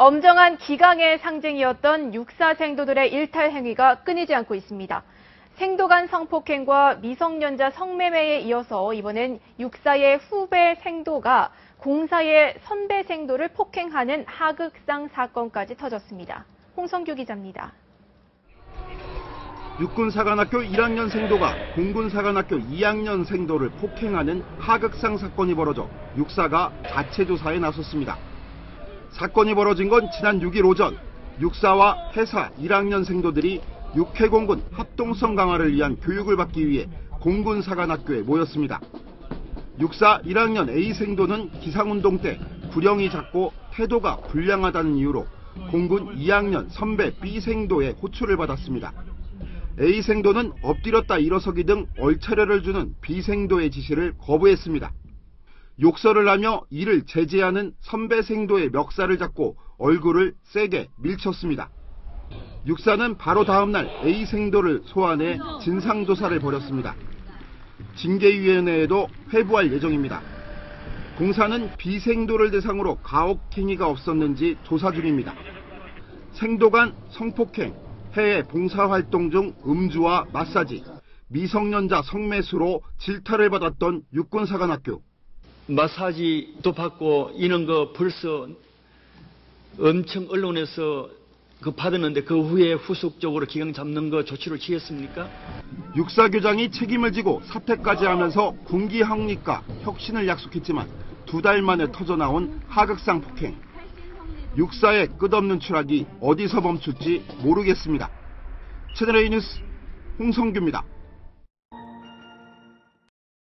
엄정한 기강의 상징이었던 육사 생도들의 일탈 행위가 끊이지 않고 있습니다. 생도 간 성폭행과 미성년자 성매매에 이어서 이번엔 육사의 후배 생도가 공사의 선배 생도를 폭행하는 하극상 사건까지 터졌습니다. 홍성규 기자입니다. 육군사관학교 1학년 생도가 공군사관학교 2학년 생도를 폭행하는 하극상 사건이 벌어져 육사가 자체 조사에 나섰습니다. 사건이 벌어진 건 지난 6일 오전 육사와 해사 1학년 생도들이 육해공군 합동성 강화를 위한 교육을 받기 위해 공군사관학교에 모였습니다. 육사 1학년 A 생도는 기상운동 때 구령이 작고 태도가 불량하다는 이유로 공군 2학년 선배 B 생도의 호출을 받았습니다. A 생도는 엎드렸다 일어서기 등 얼차려를 주는 B 생도의 지시를 거부했습니다. 욕설을 하며 이를 제지하는 선배 생도의 멱살을 잡고 얼굴을 세게 밀쳤습니다. 육사는 바로 다음날 A 생도를 소환해 진상조사를 벌였습니다. 징계위원회에도 회부할 예정입니다. 공사는 B 생도를 대상으로 가혹행위가 없었는지 조사 중입니다. 생도 간 성폭행, 해외 봉사활동 중 음주와 마사지, 미성년자 성매수로 질타를 받았던 육군사관학교. 마사지도 받고 이런 거 벌써 엄청 언론에서 그 받았는데 그 후에 후속적으로 기강 잡는 거 조치를 취했습니까? 육사교장이 책임을 지고 사퇴까지 하면서 군기 확립과 혁신을 약속했지만 두 달 만에 터져 나온 하극상 폭행. 육사의 끝없는 추락이 어디서 멈출지 모르겠습니다. 채널A 뉴스 홍성규입니다.